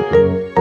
Música